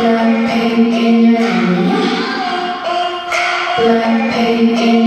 Black paint in your hand. Black paint. in